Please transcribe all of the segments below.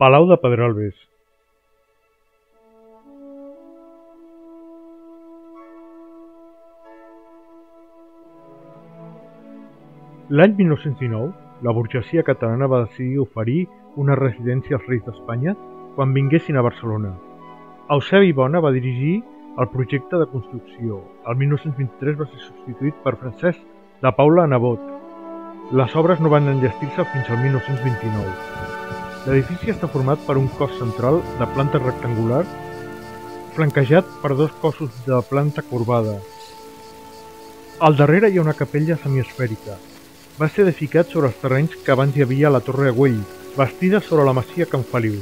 Palau de Pedralbes. L'any 1919, la burgesia catalana va decidir oferir una residència als reis d'Espanya quan vinguessin a Barcelona. Eusebi Bona va dirigir el projecte de construcció. El 1923 va ser substituït per Francesc de Paula Nebot. Les obres no van enllestir-se fins al 1929. L'edifici està format per un cos central de planta rectangular flanquejat per dos cossos de planta corbada. Al darrere hi ha una capella semiesfèrica. Va ser edificat sobre els terrenys que abans hi havia a la Torre Güell, bastida sobre la masia Can Feliu.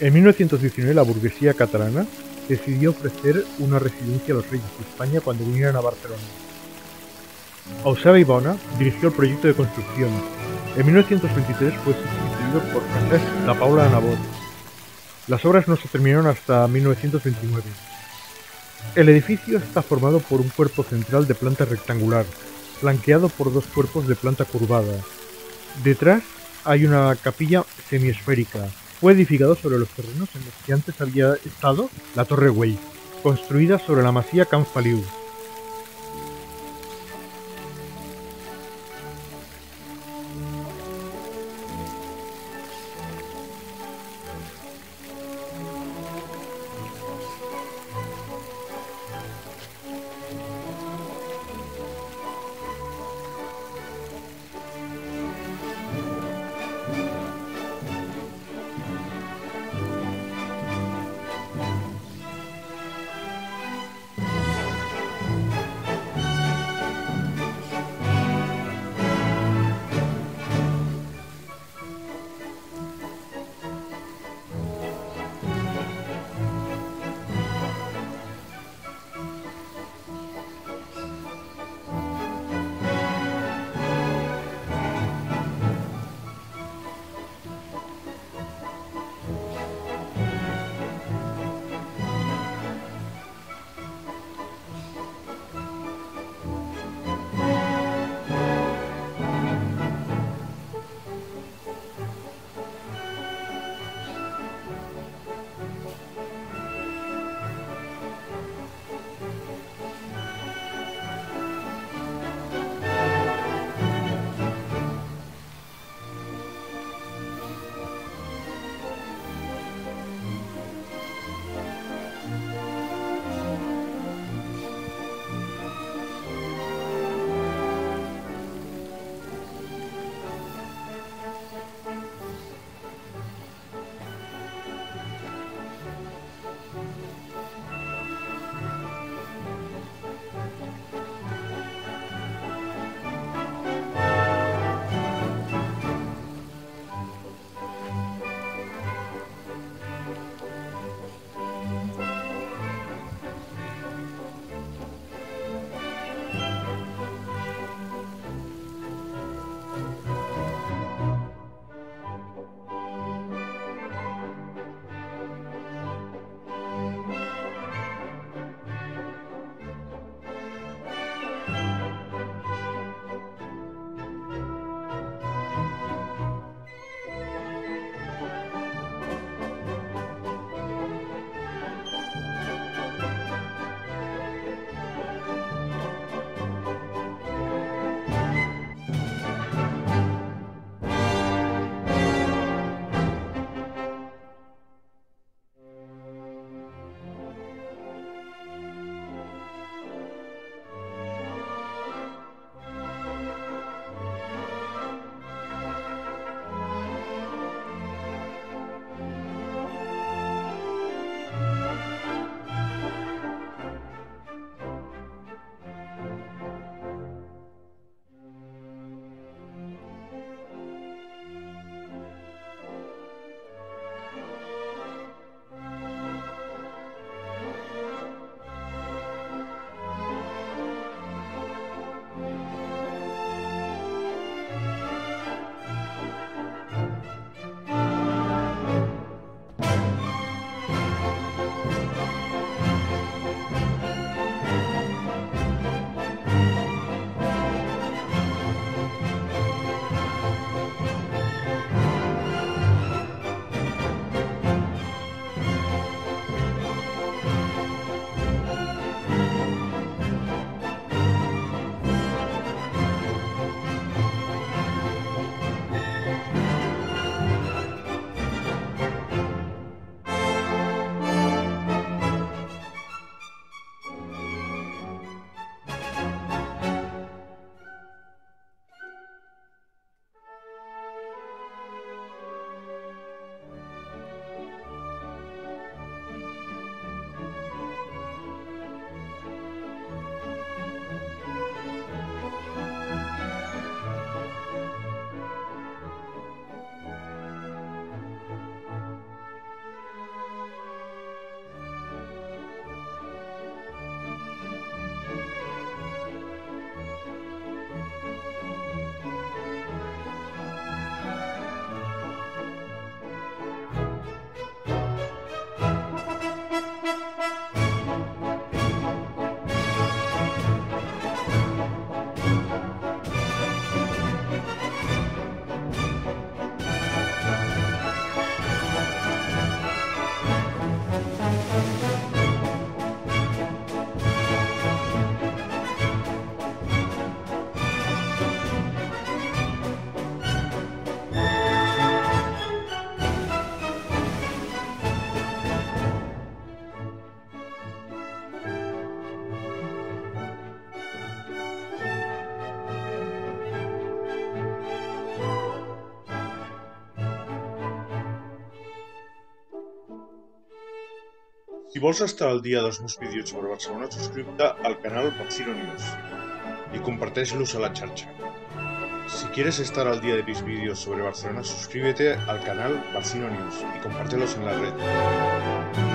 En 1919 la burguesía catalana decidió ofrecer una residencia a los reyes de España cuando vinieran a Barcelona. Eusebi Bona dirigió el proyecto de construcción. En 1923 fue sustituido por Francesc de Paula Anabot. Las obras no se terminaron hasta 1929. El edificio está formado por un cuerpo central de planta rectangular, flanqueado por dos cuerpos de planta curvada. Detrás hay una capilla semiesférica. Fue edificado sobre los terrenos en los que antes había estado la Torre Güell, construida sobre la masía Can Feliu. Si vols estar al dia dels meus vídeos sobre Barcelona, subscriu-te al canal Barcino News y comparteix-los a la xarxa. Si quieres estar al día de mis vídeos sobre Barcelona, suscríbete al canal Barcino News y compártelos en la red.